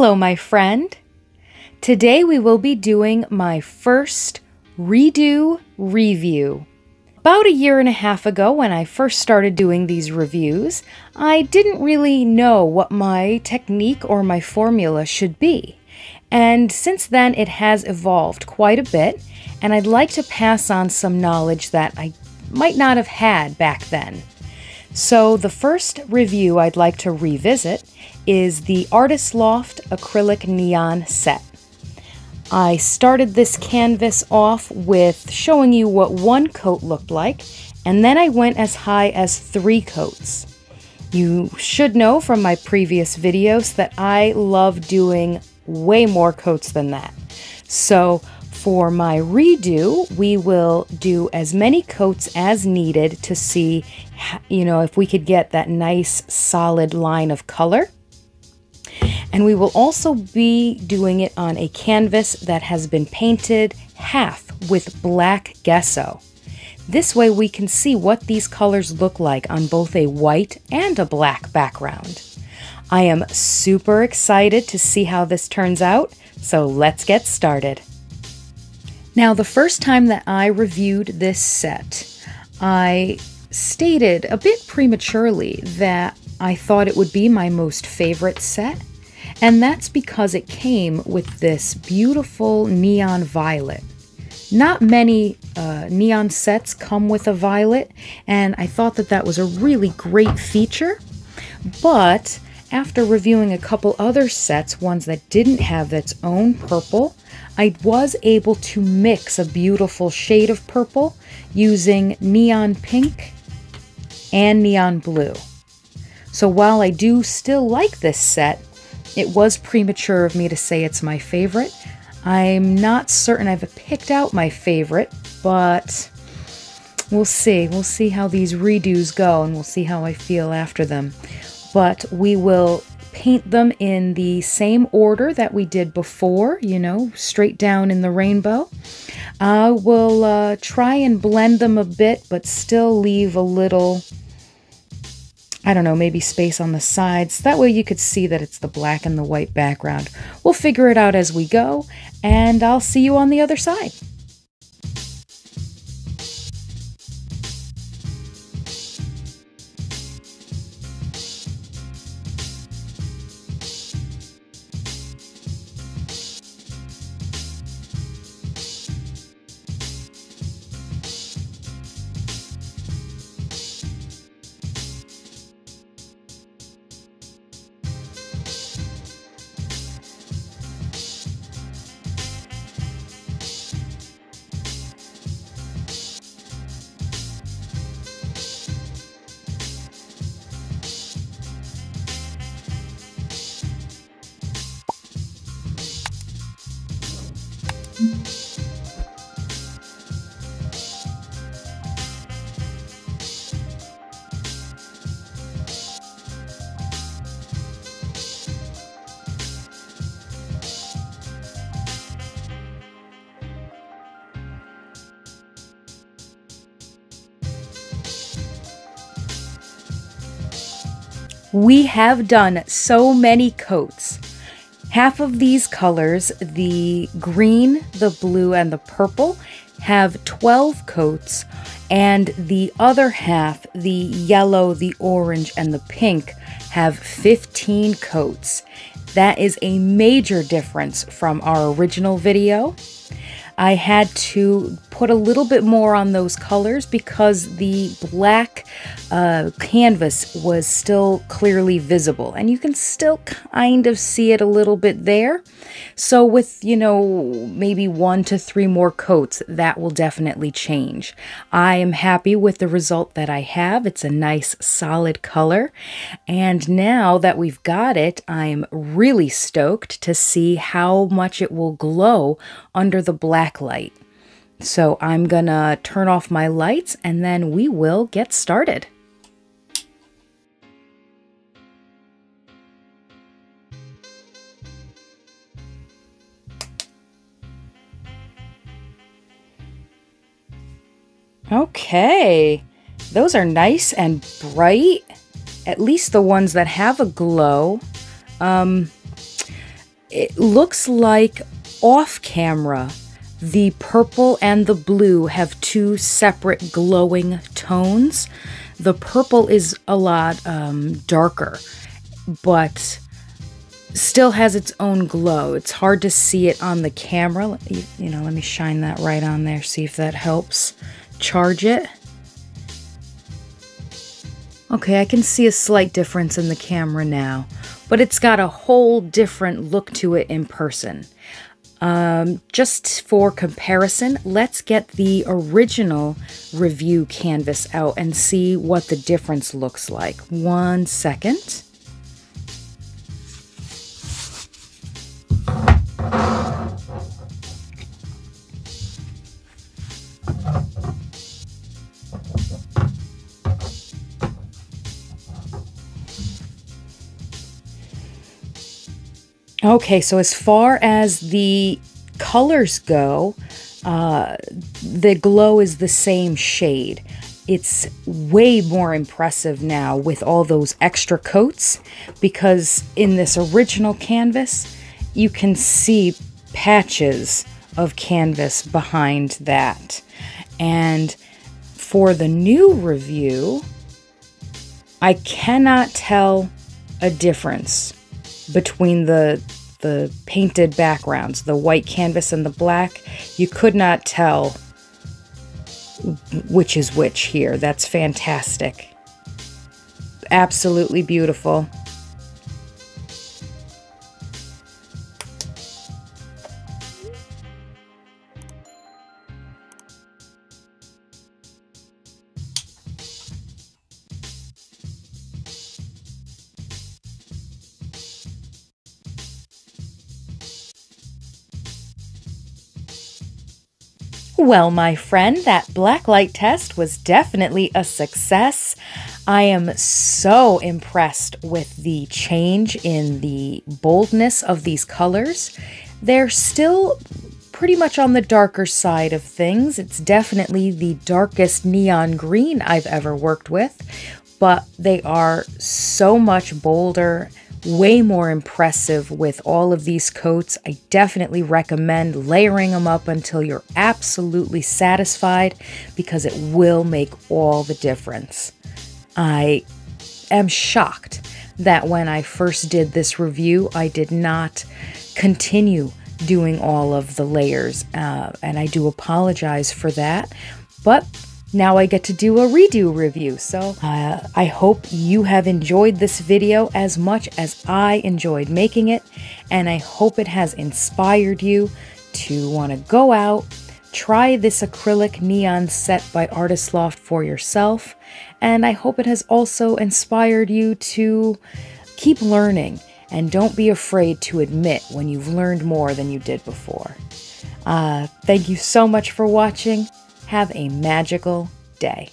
Hello, my friend. Today we will be doing my first redo review. About a year and a half ago, when I first started doing these reviews, I didn't really know what my technique or my formula should be. And since then, it has evolved quite a bit, and I'd like to pass on some knowledge that I might not have had back then. So, the first review I'd like to revisit is the Artist Loft Acrylic Neon Set. I started this canvas off with showing you what one coat looked like, and then I went as high as three coats. You should know from my previous videos that I love doing way more coats than that. So for my redo, we will do as many coats as needed to see, you know, if we could get that nice solid line of color. And we will also be doing it on a canvas that has been painted half with black gesso. This way we can see what these colors look like on both a white and a black background. I am super excited to see how this turns out, so let's get started. Now, the first time that I reviewed this set, I stated a bit prematurely that I thought it would be my most favorite set, and that's because it came with this beautiful neon violet. Not many uh, neon sets come with a violet, and I thought that that was a really great feature, but after reviewing a couple other sets, ones that didn't have its own purple, I was able to mix a beautiful shade of purple using neon pink and neon blue. So while I do still like this set, it was premature of me to say it's my favorite. I'm not certain I've picked out my favorite, but we'll see. We'll see how these redos go and we'll see how I feel after them but we will paint them in the same order that we did before, you know, straight down in the rainbow. I will uh, try and blend them a bit, but still leave a little, I don't know, maybe space on the sides. That way you could see that it's the black and the white background. We'll figure it out as we go, and I'll see you on the other side. We have done so many coats. Half of these colors, the green, the blue, and the purple, have 12 coats, and the other half, the yellow, the orange, and the pink, have 15 coats. That is a major difference from our original video. I had to put a little bit more on those colors because the black uh, canvas was still clearly visible and you can still kind of see it a little bit there. So with, you know, maybe one to three more coats, that will definitely change. I am happy with the result that I have. It's a nice solid color. And now that we've got it, I'm really stoked to see how much it will glow under the black light. So I'm gonna turn off my lights and then we will get started. Okay, those are nice and bright, at least the ones that have a glow. Um, it looks like off camera the purple and the blue have two separate glowing tones. The purple is a lot um, darker, but still has its own glow. It's hard to see it on the camera. You, you know, let me shine that right on there, see if that helps charge it. Okay, I can see a slight difference in the camera now, but it's got a whole different look to it in person. Um, just for comparison, let's get the original review canvas out and see what the difference looks like. One second. Okay, so as far as the colors go, uh, the glow is the same shade. It's way more impressive now with all those extra coats because in this original canvas, you can see patches of canvas behind that. And for the new review, I cannot tell a difference between the the painted backgrounds, the white canvas and the black. You could not tell which is which here. That's fantastic. Absolutely beautiful. Well, my friend, that blacklight test was definitely a success. I am so impressed with the change in the boldness of these colors. They're still pretty much on the darker side of things. It's definitely the darkest neon green I've ever worked with, but they are so much bolder way more impressive with all of these coats. I definitely recommend layering them up until you're absolutely satisfied because it will make all the difference. I am shocked that when I first did this review, I did not continue doing all of the layers, uh, and I do apologize for that. But now I get to do a redo review. So uh, I hope you have enjoyed this video as much as I enjoyed making it. And I hope it has inspired you to want to go out, try this acrylic neon set by Artist Loft for yourself. And I hope it has also inspired you to keep learning and don't be afraid to admit when you've learned more than you did before. Uh, thank you so much for watching. Have a magical day.